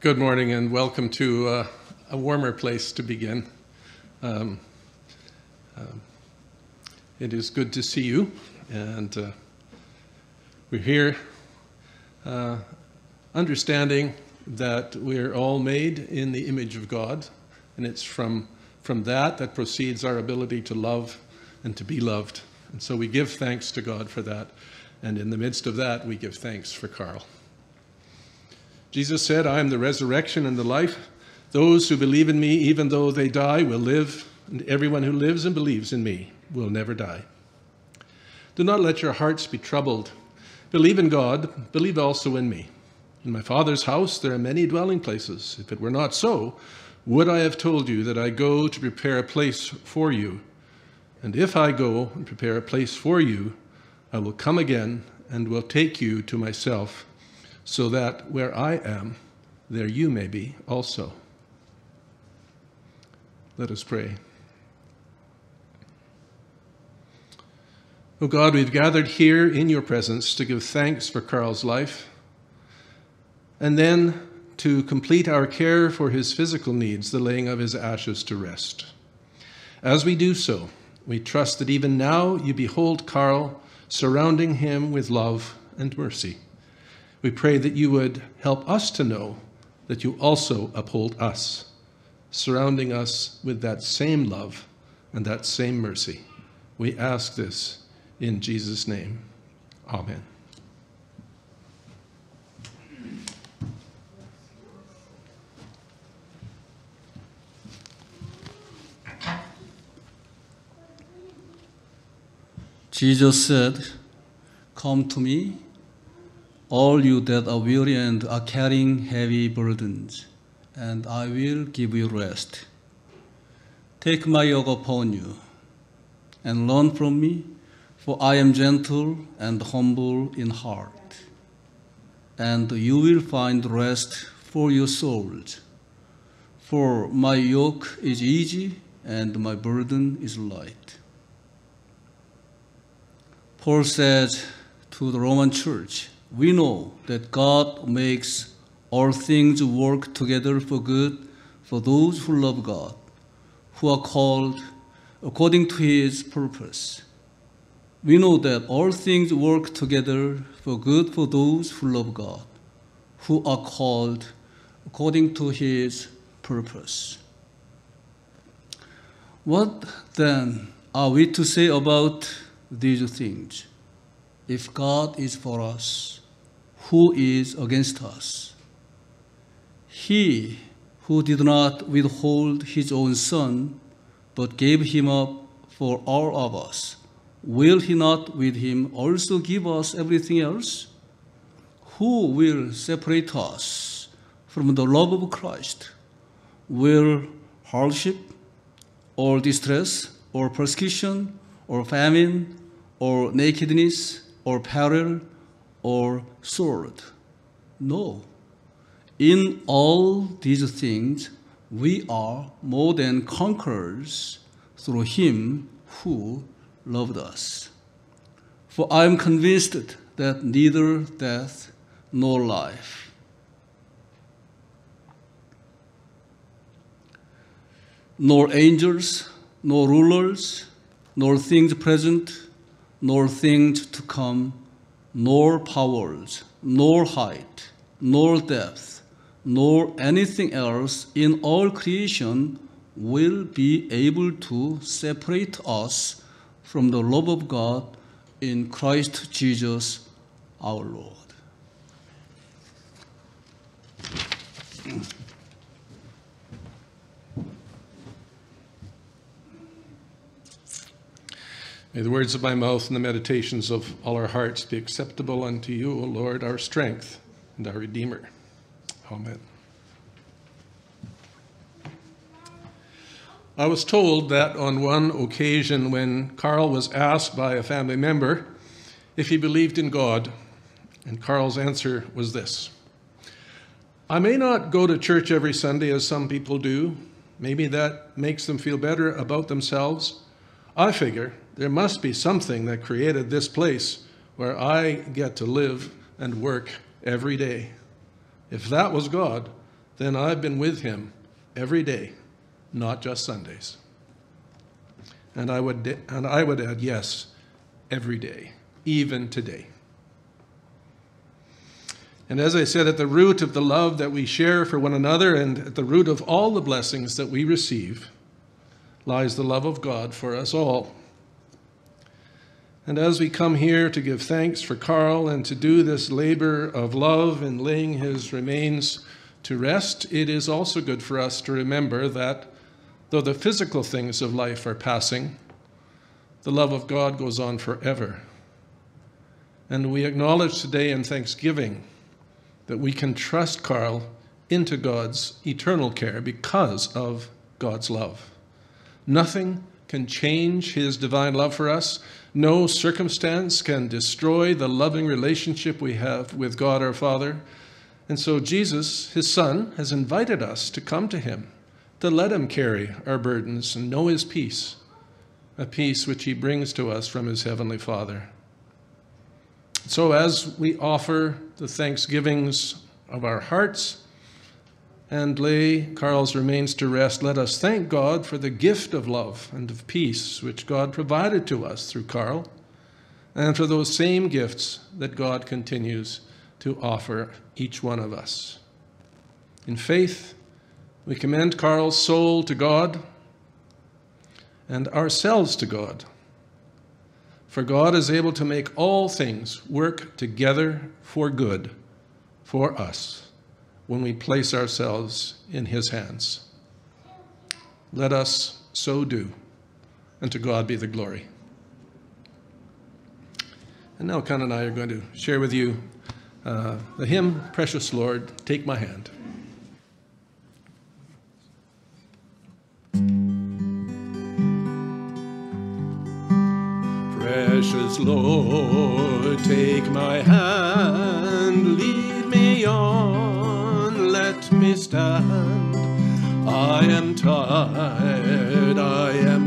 Good morning and welcome to uh, a warmer place to begin. Um, uh, it is good to see you, and uh, we're here uh, understanding that we're all made in the image of God, and it's from, from that that proceeds our ability to love and to be loved. And so we give thanks to God for that, and in the midst of that, we give thanks for Carl. Jesus said, I am the resurrection and the life. Those who believe in me, even though they die, will live, and everyone who lives and believes in me will never die. Do not let your hearts be troubled. Believe in God, believe also in me. In my Father's house there are many dwelling places. If it were not so, would I have told you that I go to prepare a place for you? And if I go and prepare a place for you, I will come again and will take you to myself so that where I am, there you may be also. Let us pray. O oh God, we've gathered here in your presence to give thanks for Carl's life and then to complete our care for his physical needs, the laying of his ashes to rest. As we do so, we trust that even now you behold Carl surrounding him with love and mercy. We pray that you would help us to know that you also uphold us, surrounding us with that same love and that same mercy. We ask this in Jesus' name. Amen. Jesus said, Come to me all you that are weary and are carrying heavy burdens, and I will give you rest. Take my yoke upon you and learn from me, for I am gentle and humble in heart, and you will find rest for your souls. For my yoke is easy and my burden is light. Paul says to the Roman church, we know that God makes all things work together for good for those who love God, who are called according to his purpose. We know that all things work together for good for those who love God, who are called according to his purpose. What then are we to say about these things? If God is for us, who is against us? He who did not withhold his own son, but gave him up for all of us, will he not with him also give us everything else? Who will separate us from the love of Christ? Will hardship, or distress, or persecution, or famine, or nakedness, or peril, or sword. No. In all these things, we are more than conquerors through him who loved us. For I am convinced that neither death nor life, nor angels, nor rulers, nor things present, nor things to come, nor powers, nor height, nor depth, nor anything else in all creation will be able to separate us from the love of God in Christ Jesus our Lord. May the words of my mouth and the meditations of all our hearts be acceptable unto you, O Lord, our strength and our Redeemer. Amen. I was told that on one occasion when Carl was asked by a family member if he believed in God, and Carl's answer was this I may not go to church every Sunday as some people do. Maybe that makes them feel better about themselves. I figure there must be something that created this place where I get to live and work every day. If that was God, then I've been with him every day, not just Sundays. And I would, and I would add, yes, every day, even today. And as I said, at the root of the love that we share for one another and at the root of all the blessings that we receive lies the love of God for us all. And as we come here to give thanks for Carl and to do this labor of love in laying his remains to rest, it is also good for us to remember that though the physical things of life are passing, the love of God goes on forever. And we acknowledge today in thanksgiving that we can trust Carl into God's eternal care because of God's love. Nothing can change his divine love for us. No circumstance can destroy the loving relationship we have with God our Father. And so Jesus, his Son, has invited us to come to him, to let him carry our burdens and know his peace, a peace which he brings to us from his heavenly Father. So as we offer the thanksgivings of our hearts, and lay Carl's remains to rest, let us thank God for the gift of love and of peace which God provided to us through Carl, and for those same gifts that God continues to offer each one of us. In faith, we commend Carl's soul to God and ourselves to God. For God is able to make all things work together for good for us when we place ourselves in His hands. Let us so do, and to God be the glory. And now, Con and I are going to share with you uh, the hymn, Precious Lord, Take My Hand. Precious Lord, take my hand, lead me on, me stand. I am tired, I am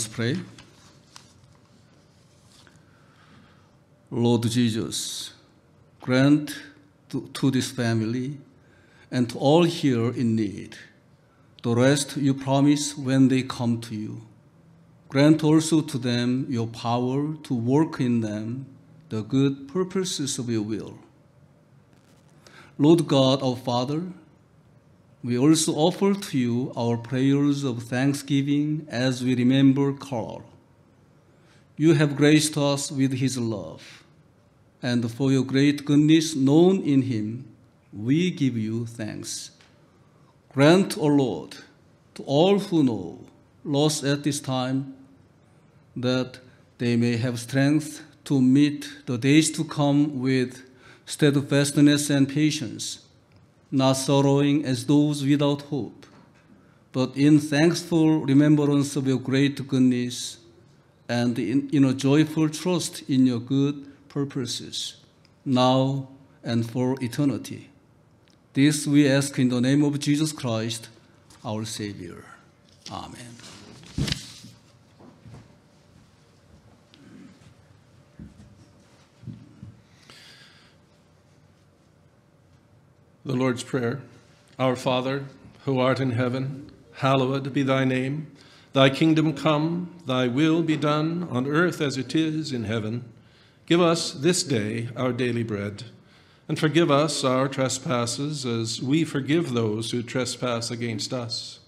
us pray. Lord Jesus, grant to, to this family and to all here in need the rest you promise when they come to you. Grant also to them your power to work in them the good purposes of your will. Lord God, our Father, we also offer to you our prayers of thanksgiving as we remember Carl. You have graced us with his love, and for your great goodness known in him, we give you thanks. Grant, O Lord, to all who know, lost at this time, that they may have strength to meet the days to come with steadfastness and patience, not sorrowing as those without hope, but in thankful remembrance of your great goodness and in, in a joyful trust in your good purposes, now and for eternity. This we ask in the name of Jesus Christ, our Savior. Amen. The Lord's Prayer Our Father, who art in heaven, hallowed be thy name. Thy kingdom come, thy will be done on earth as it is in heaven. Give us this day our daily bread, and forgive us our trespasses as we forgive those who trespass against us.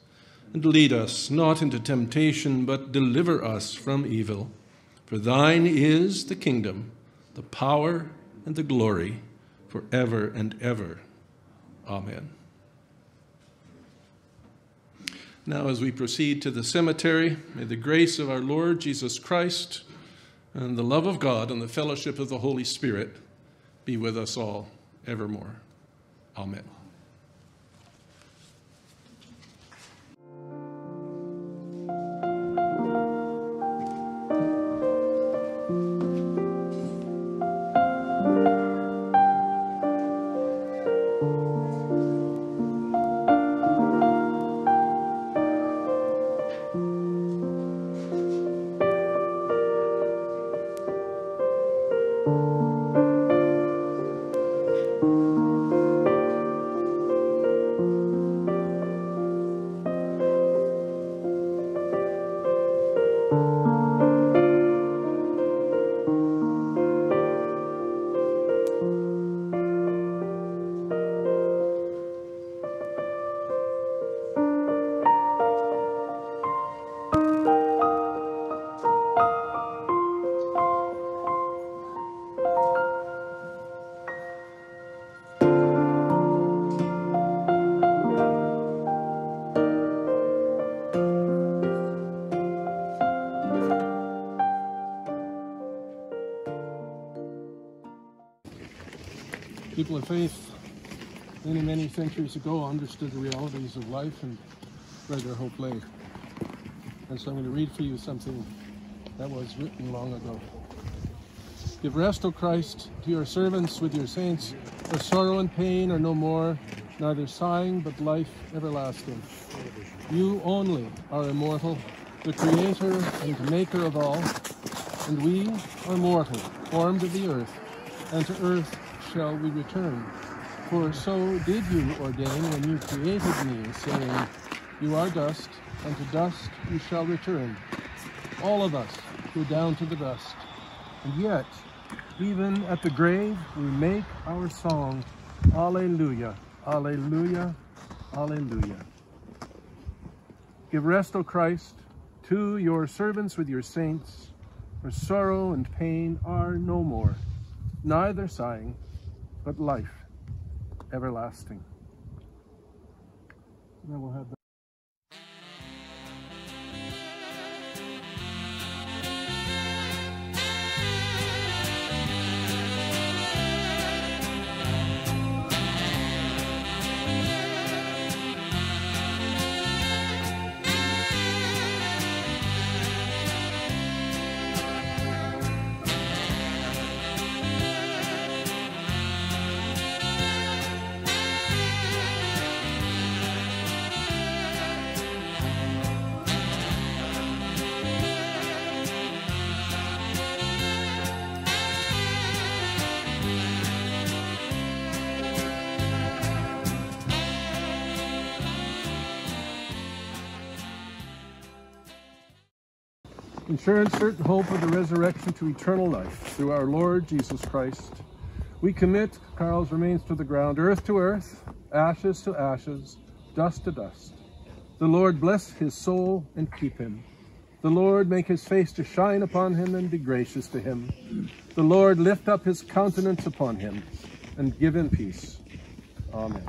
And lead us not into temptation, but deliver us from evil. For thine is the kingdom, the power, and the glory, forever and ever. Amen. Now, as we proceed to the cemetery, may the grace of our Lord Jesus Christ and the love of God and the fellowship of the Holy Spirit be with us all evermore. Amen. People of faith, many, many centuries ago, understood the realities of life and where their hope lay. And so I'm going to read for you something that was written long ago. Give rest, O Christ, to your servants with your saints, for sorrow and pain are no more, neither sighing, but life everlasting. You only are immortal, the creator and maker of all, and we are mortal, formed of the earth, and to earth shall we return. For so did you ordain when you created me, saying, You are dust, and to dust you shall return. All of us go down to the dust. And yet, even at the grave, we make our song, Alleluia, Alleluia, Alleluia. Give rest, O Christ, to your servants with your saints, for sorrow and pain are no more, neither sighing, but life everlasting. We'll have Insurance, certain hope of the resurrection to eternal life through our Lord Jesus Christ. We commit Carl's remains to the ground, earth to earth, ashes to ashes, dust to dust. The Lord bless his soul and keep him. The Lord make his face to shine upon him and be gracious to him. The Lord lift up his countenance upon him and give him peace. Amen.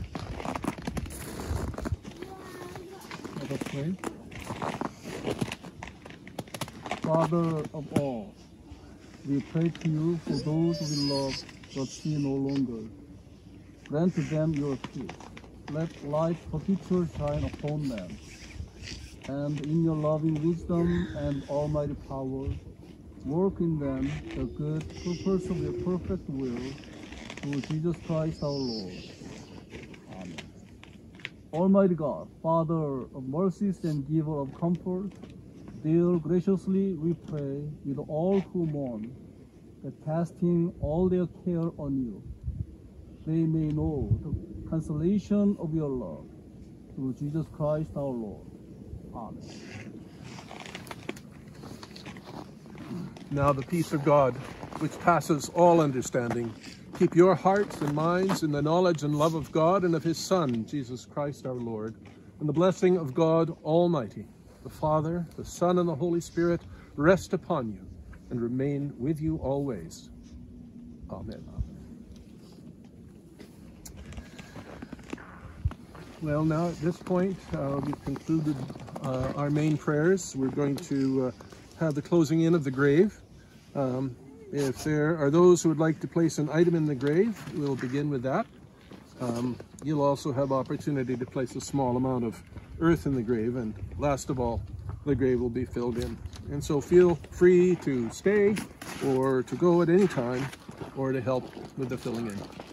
Father of all, we pray to you for those we love but see no longer. Grant to them your peace. Let light perpetual shine upon them. And in your loving wisdom and almighty power, work in them the good purpose of your perfect will through Jesus Christ our Lord. Amen. Almighty God, Father of mercies and giver of comfort, deal graciously we pray with all who mourn, that casting all their care on you, they may know the consolation of your love through Jesus Christ our Lord. Amen. Now the peace of God, which passes all understanding, keep your hearts and minds in the knowledge and love of God and of his Son, Jesus Christ our Lord. And the blessing of God Almighty, the Father, the Son, and the Holy Spirit rest upon you and remain with you always. Amen. Well, now at this point, uh, we've concluded uh, our main prayers. We're going to uh, have the closing in of the grave. Um, if there are those who would like to place an item in the grave, we'll begin with that. Um, you'll also have opportunity to place a small amount of earth in the grave, and last of all, the grave will be filled in. And so feel free to stay or to go at any time or to help with the filling in.